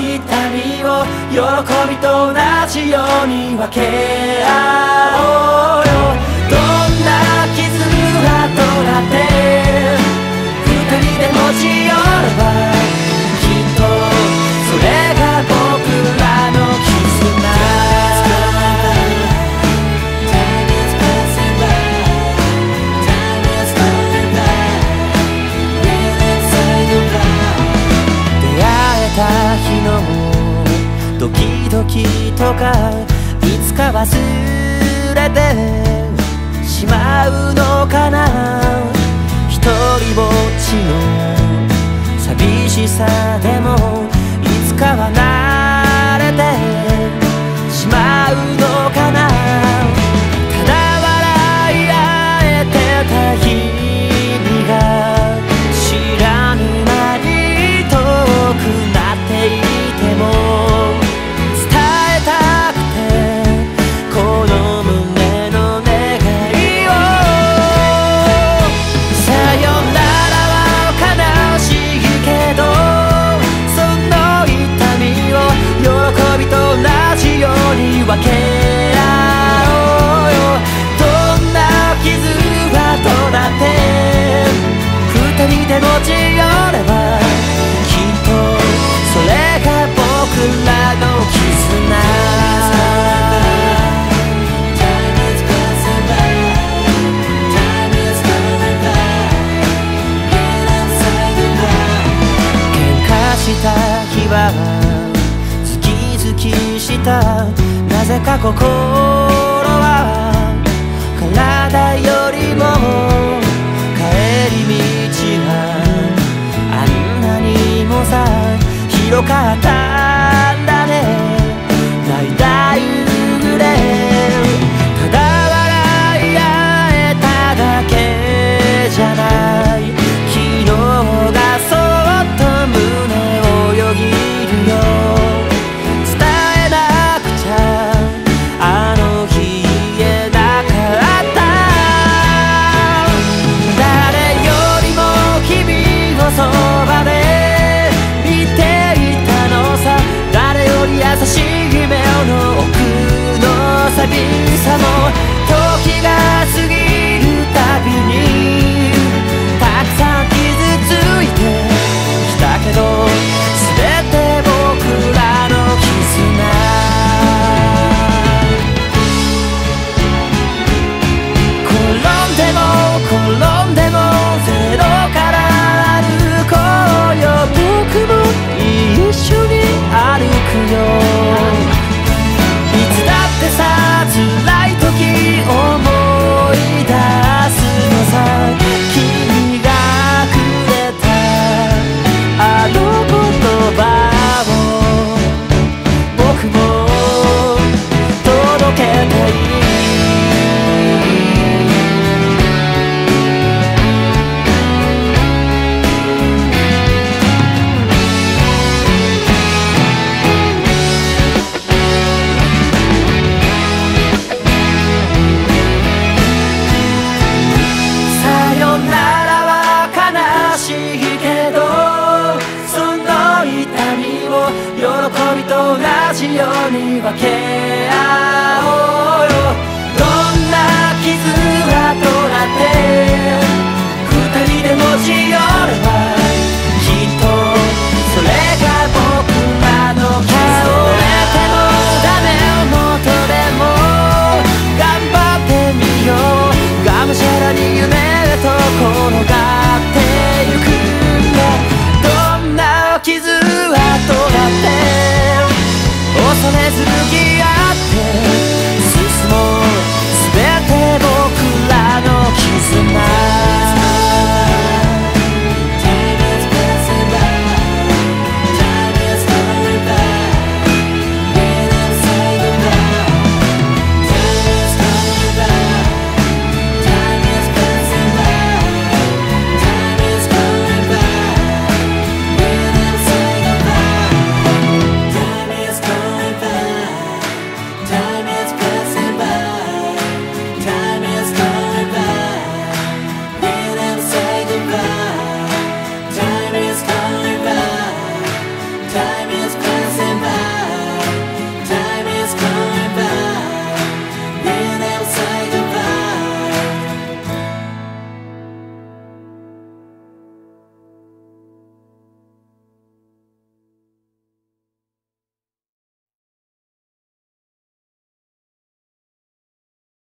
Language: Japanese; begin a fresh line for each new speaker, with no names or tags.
痛みを喜びと同じように分け合おうよ。どんな傷跡だってドキドキとかいつか忘れてしまうのかな。一人ぼっちの寂しさでも。した日は月キした。なぜか心は体よりもように分け合おうよ。どんな傷はとらって二人でもち寄う。